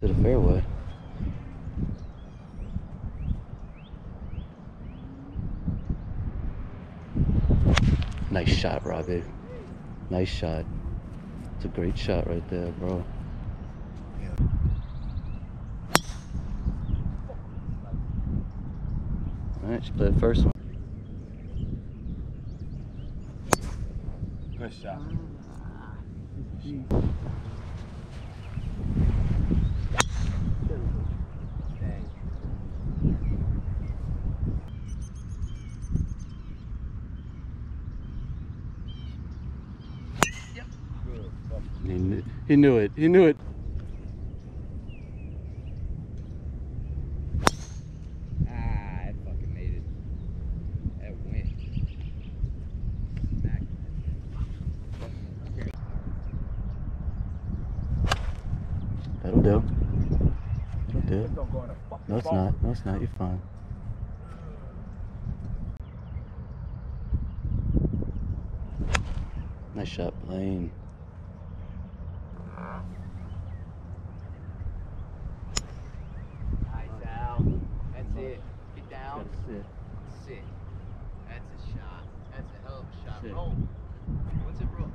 To the fairway. Nice shot, Robbie. Nice shot. It's a great shot right there, bro. Alright, she played the first one. Good shot. Ah, He knew, he knew it. He knew it. Ah, I fucking made it. That went. Smack. That'll do. That'll do. Don't go in a fucking No, it's not. No, it's not. You're fine. Nice shot, Blaine. Nice, Al. That's it. Down. sit. Sit. That's a shot. That's a hell of a shot. Sit. Roll. What's it roll?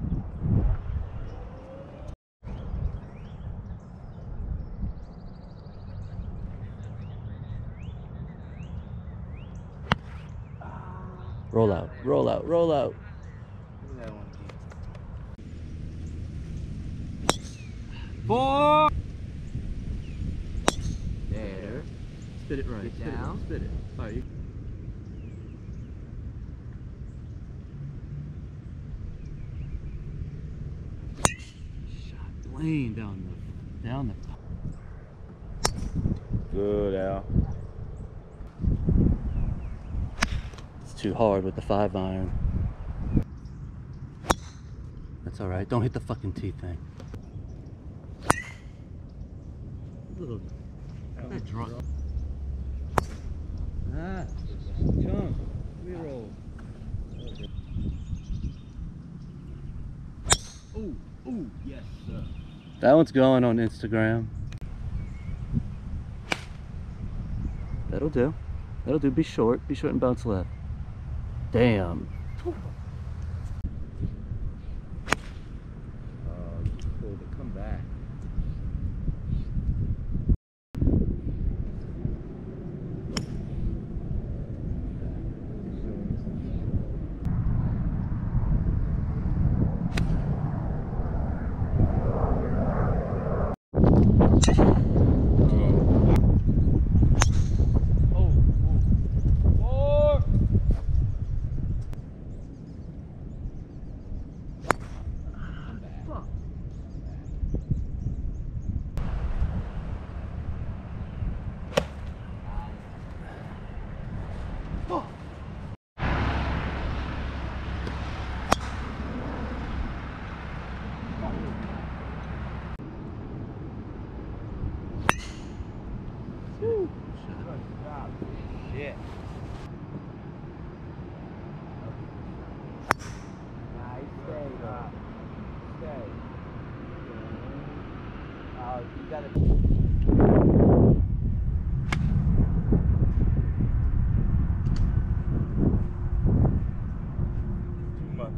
Roll out. Roll out. Roll out. Look at that one. Four. There. Spit it right. Get spit down. It, spit it. All right. You... Shot Blaine down the down the. Good, Al. It's too hard with the five iron. That's all right. Don't hit the fucking tee thing. Little. That drunk. Ooh, yes, sir. That one's going on Instagram. That'll do. That'll do. Be short. Be short and bounce left. Damn. Oh, you pulled it. Come back. Oh, four. Come back. Good job. Shit. Nice stay, though. Stay. You gotta. Too much.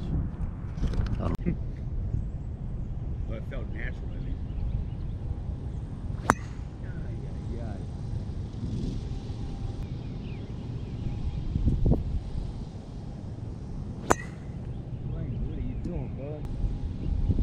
I don't- Well, it felt natural at least. What are you doing, bud?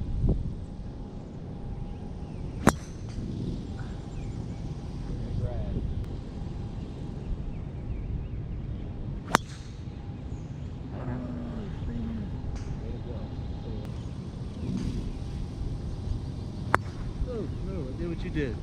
Oh, no, I did what you did.